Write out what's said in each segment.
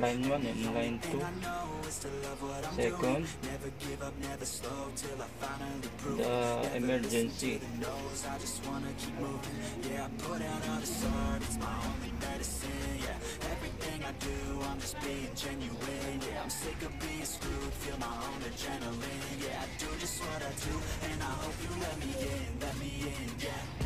Line 1 and line 2. I know is to love what I'm Second. The emergency. I do, I'm just being genuine. Yeah, I'm sick of being screwed, feel my own adrenaline. Yeah, I do just what I do, and I hope you let me in, let me in. Yeah.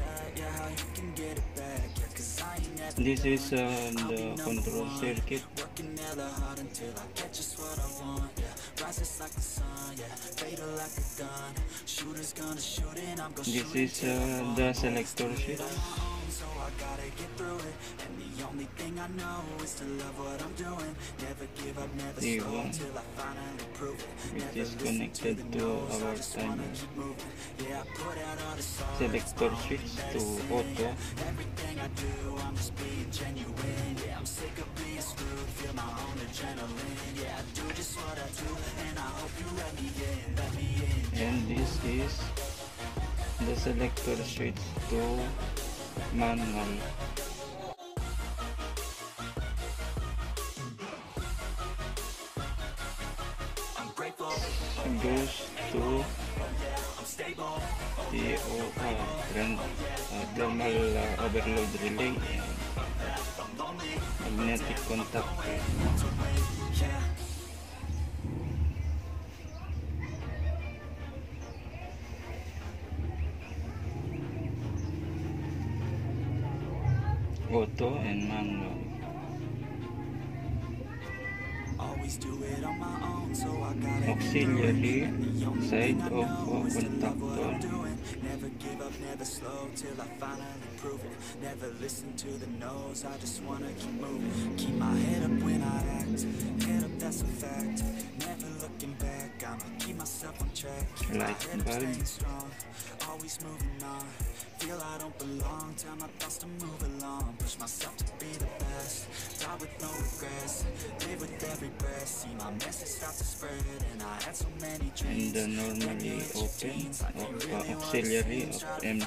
At. Yeah, how you can get it back. Yeah, cause I ain't never This is uh, the control circuit. Hella hard until I get just what I want. Yeah, rises like the sun. Yeah, fatal like a gun. Shooters gonna shoot and I'm gonna This is uh, the selector switch. So I gotta get through it. Only thing I know is to love what I'm doing. Never give up, never one till I finally prove it. Never is listen connected to no's, our timer. Yeah, I put out all the signs. Selector switch to auto. Everything I do, I'm just being genuine. Yeah, I'm sick of being screwed. Feel my own adrenaline. Yeah, I do just what I do, and I hope you let me in, let me in. And this is the selector switch to manual. Goes to I'm stable. the uh, thermal uh, overload relay magnetic contactor. Yeah. auto and manual. What I'm contactor. doing. Never give up, never slow till I finally prove it. Never listen to the no's, I just wanna keep moving. Keep my head up when I act, head up, that's a fact. Never looking back, I'ma keep myself on track. Keep my head up, staying strong, always moving on. Feel I don't belong, tell my thoughts to move along. Push myself to be the best, die with no regrets. Live with every breath, see my message start to spread. And I had so many and dreams. the normally open of uh, auxiliary of MC.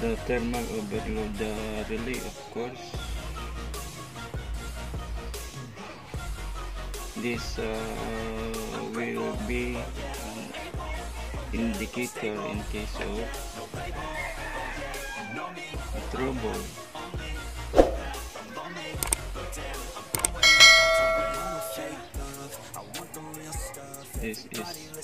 The thermal overload uh, relay, of course. This uh, will be indicator in case of trouble. This is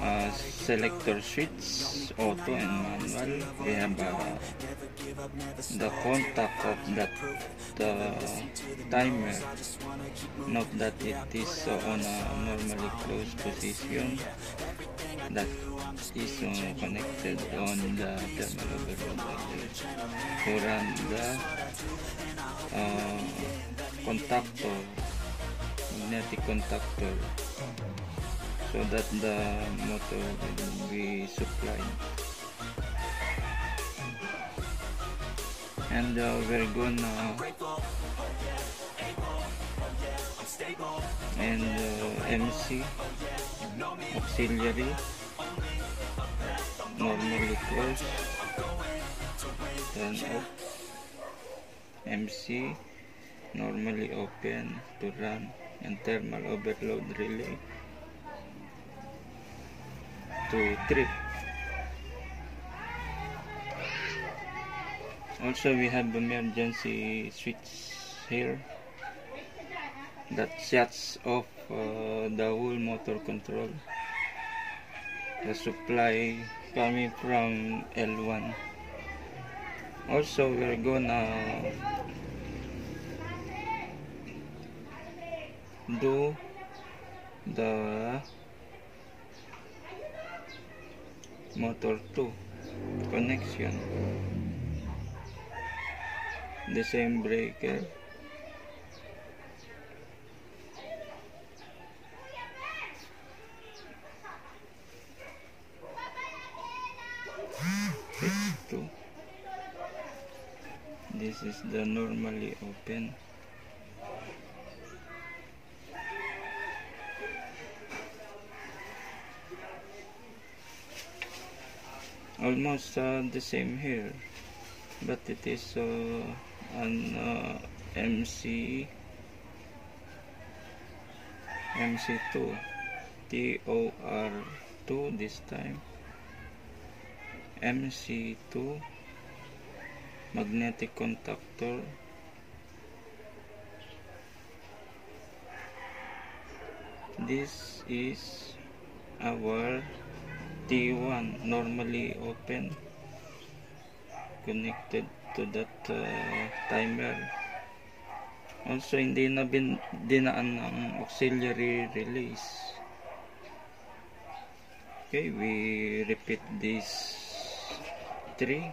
uh, selector switch auto and manual we have uh, the contact of that uh, timer. Note that it is on a normally closed position that is uh, connected on the thermal overload. To run the uh, contactor magnetic contactor so that the motor will be supplied. And uh, we're gonna and uh, MC auxiliary normally closed turn off MC normally open to run and thermal overload relay to trip. Also we have emergency switch here. That shuts off uh, the whole motor control. The supply coming from L1 also we're gonna do the motor 2 connection. The same breaker. H2 this is the normally open almost uh, the same here. But it is uh, an uh, MC MC2 TOR2 this time. MC2 magnetic contactor. This is our T1 normally open. Connected to that uh, timer. Also hindi na bin, dinaan ng auxiliary release. Okay we repeat this three.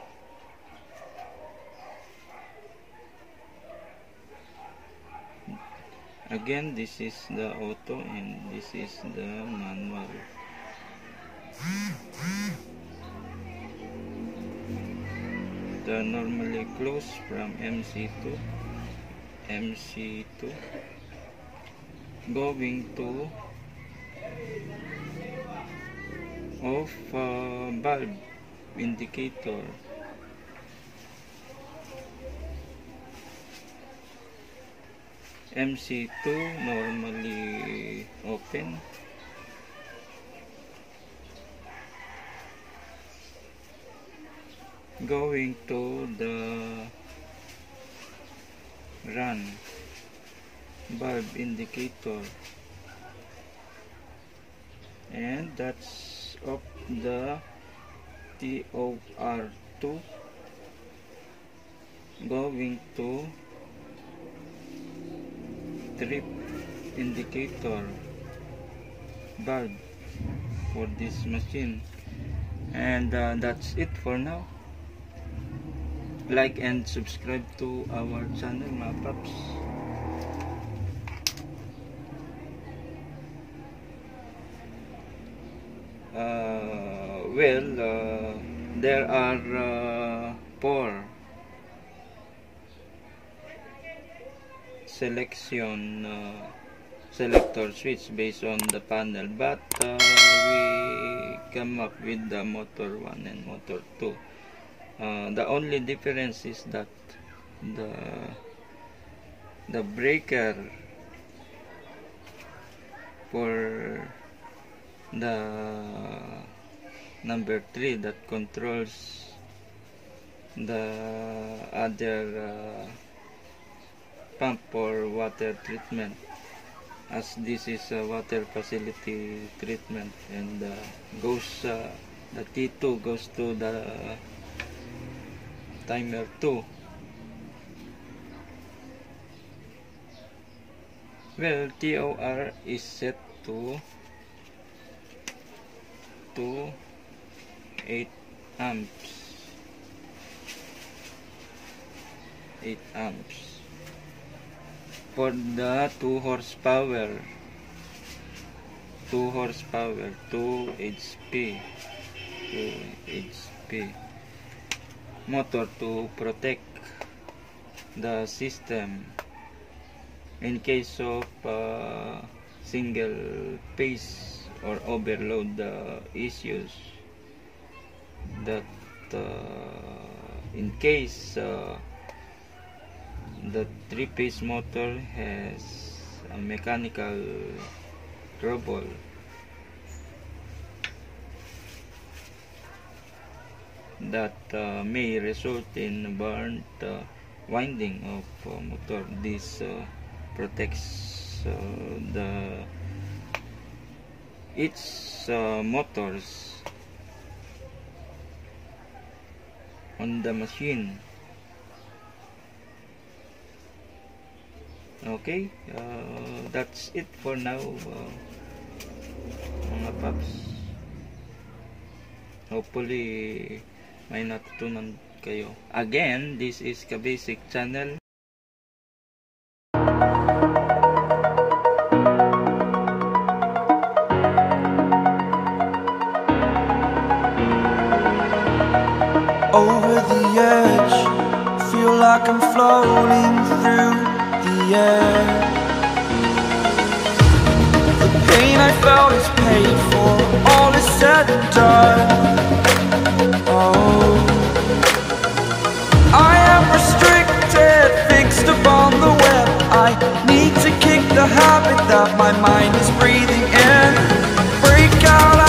Again this is the auto and this is the manual the normally close from MC2 MC2 going to off uh, bulb indicator. MC2 normally open going to the run. Bulb indicator. And that's of the TOR2 going to trip indicator. Bulb for this machine. And uh, that's it for now like and subscribe to our channel mga paps. Uh, well uh, there are uh, four selection uh, selector switch based on the panel but uh, we come up with the motor 1 and motor 2 uh, the only difference is that the the breaker for the number 3 that controls the other uh, pump or water treatment as this is a water facility treatment and uh, goes uh, the T2 goes to the timer 2 well TOR is set to to 8 amps. 8 amps. For the 2 horsepower. 2 horsepower 2 HP 2 HP motor to protect the system in case of uh, single phase or overload uh, issues that uh, in case uh, the three-phase motor has a mechanical trouble that uh, may result in burnt uh, winding of uh, motor. This uh, protects uh, the its uh, motors on the machine. Okay uh, that's it for now uh, mga paps. Hopefully may natutunan kayo again this is Kabasic channel over the edge. Feel like I'm floating through the air. The pain I felt is paid for, all is said and done. Oh. need to kick the habit that my mind is breathing in. Break out.